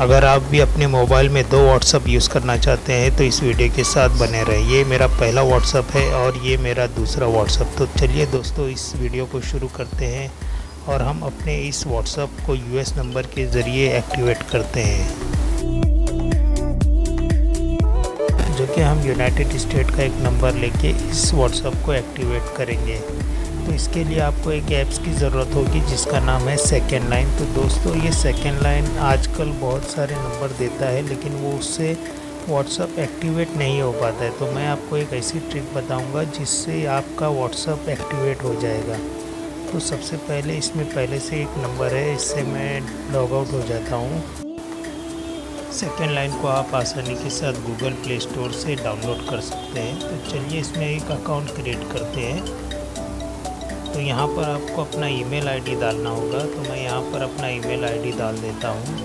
अगर आप भी अपने मोबाइल में दो व्हाट्सअप यूज़ करना चाहते हैं तो इस वीडियो के साथ बने रहें ये मेरा पहला व्हाट्सअप है और ये मेरा दूसरा व्हाट्सअप तो चलिए दोस्तों, इस वीडियो को शुरू करते हैं और हम अपने इस व्हाट्सअप को यूएस नंबर के ज़रिए एक्टिवेट करते हैं। जो कि हम यूनाइटेड स्टेट का एक नंबर लेके इस व्हाट्सअप को एक्टिवेट करेंगे। तो इसके लिए आपको एक ऐप्स की ज़रूरत होगी, जिसका नाम है सेकेंड लाइन तो दोस्तों, ये सेकेंड लाइन आजकल बहुत सारे नंबर देता है, लेकिन वो उससे व्हाट्सअप एक्टिवेट नहीं हो पाता है। तो मैं आपको एक ऐसी ट्रिक बताऊँगा, जिससे आपका व्हाट्सअप एक्टिवेट हो जाएगा। तो सबसे पहले, इसमें पहले से एक नंबर है, इससे मैं लॉग आउट हो जाता हूँ। सेकेंड लाइन को आप आसानी के साथ गूगल प्ले स्टोर से डाउनलोड कर सकते हैं। तो चलिए इसमें एक अकाउंट क्रिएट करते हैं। तो यहाँ पर आपको अपना ईमेल आईडी डालना होगा तो मैं यहाँ पर अपना ईमेल आईडी डाल देता हूँ।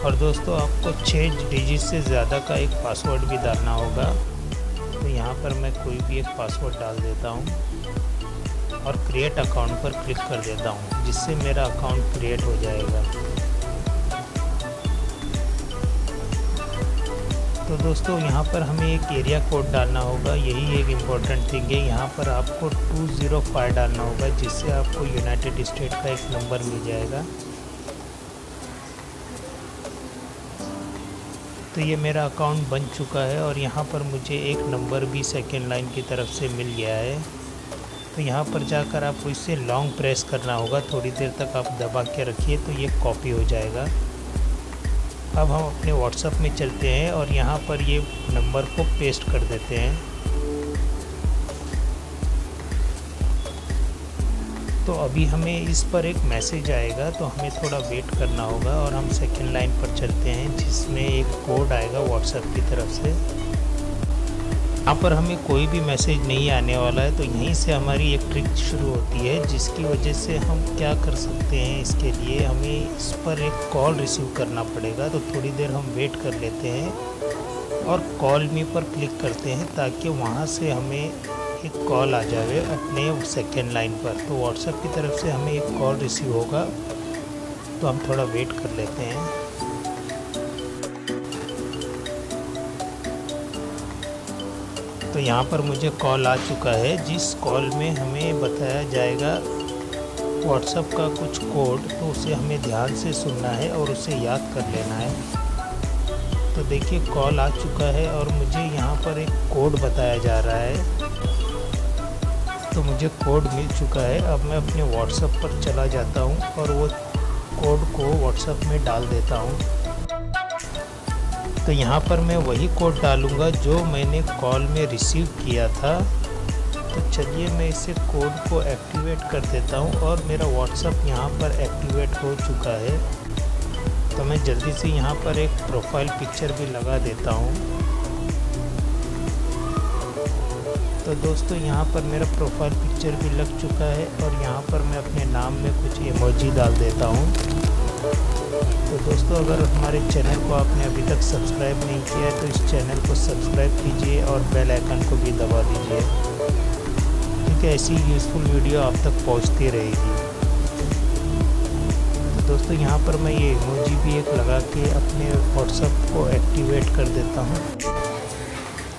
और दोस्तों, आपको छः डिजिट से ज़्यादा का एक पासवर्ड भी डालना होगा। तो यहाँ पर मैं कोई भी एक पासवर्ड डाल देता हूँ और क्रिएट अकाउंट पर क्लिक कर देता हूँ, जिससे मेरा अकाउंट क्रिएट हो जाएगा। तो दोस्तों, यहाँ पर हमें एक एरिया कोड डालना होगा। यही एक इंपॉर्टेंट थिंग है। यहाँ पर आपको 205 डालना होगा, जिससे आपको यूनाइटेड स्टेट का एक नंबर मिल जाएगा। तो ये मेरा अकाउंट बन चुका है और यहाँ पर मुझे एक नंबर भी सेकेंड लाइन की तरफ़ से मिल गया है। तो यहाँ पर जाकर आपको इसे लॉन्ग प्रेस करना होगा। थोड़ी देर तक आप दबा के रखिए तो ये कॉपी हो जाएगा। अब हम अपने व्हाट्सअप में चलते हैं और यहाँ पर ये नंबर को पेस्ट कर देते हैं। तो अभी हमें इस पर एक मैसेज आएगा तो हमें थोड़ा वेट करना होगा और हम सेकेंड लाइन पर चलते हैं, जिसमें एक कोड आएगा व्हाट्सएप की तरफ़ से। यहाँ पर हमें कोई भी मैसेज नहीं आने वाला है तो यहीं से हमारी एक ट्रिक शुरू होती है, जिसकी वजह से हम क्या कर सकते हैं इसके लिए, हमें इस पर एक कॉल रिसीव करना पड़ेगा तो थोड़ी देर हम वेट कर लेते हैं और कॉल मी पर क्लिक करते हैं, ताकि वहाँ से हमें एक कॉल आ जाए अपने सेकेंड लाइन पर। तो व्हाट्सएप की तरफ़ से हमें एक कॉल रिसीव होगा तो हम थोड़ा वेट कर लेते हैं। तो यहाँ पर मुझे कॉल आ चुका है। जिस कॉल में हमें बताया जाएगा व्हाट्सअप का कुछ कोड तो उसे हमें ध्यान से सुनना है और उसे याद कर लेना है। तो देखिए, कॉल आ चुका है और मुझे यहाँ पर एक कोड बताया जा रहा है। तो मुझे कोड मिल चुका है। अब मैं अपने व्हाट्सअप पर चला जाता हूँ और वो कोड को व्हाट्सअप में डाल देता हूँ। तो यहाँ पर मैं वही कोड डालूँगा जो मैंने कॉल में रिसीव किया था। तो चलिए मैं इसे कोड को एक्टिवेट कर देता हूँ और मेरा व्हाट्सअप यहाँ पर एक्टिवेट हो चुका है। तो मैं जल्दी से यहाँ पर एक प्रोफ़ाइल पिक्चर भी लगा देता हूँ। तो दोस्तों, यहाँ पर मेरा प्रोफ़ाइल पिक्चर भी लग चुका है और यहाँ पर मैं अपने नाम में कुछ इमोजी डाल देता हूँ। तो दोस्तों, अगर हमारे चैनल को आपने अभी तक सब्सक्राइब नहीं किया है तो इस चैनल को सब्सक्राइब कीजिए और बेल आइकन को भी दबा दीजिए। क्योंकि ऐसी यूज़फुल वीडियो आप तक पहुँचती रहेगी। तो दोस्तों, यहाँ पर मैं ये इमोजी भी एक लगा के अपने व्हाट्सएप को एक्टिवेट कर देता हूँ।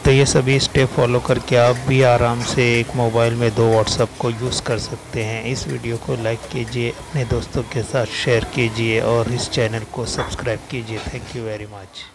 तो ये सभी स्टेप फॉलो करके आप भी आराम से एक मोबाइल में दो व्हाट्सअप को यूज़ कर सकते हैं। इस वीडियो को लाइक कीजिए, अपने दोस्तों के साथ शेयर कीजिए और इस चैनल को सब्सक्राइब कीजिए। Thank you very much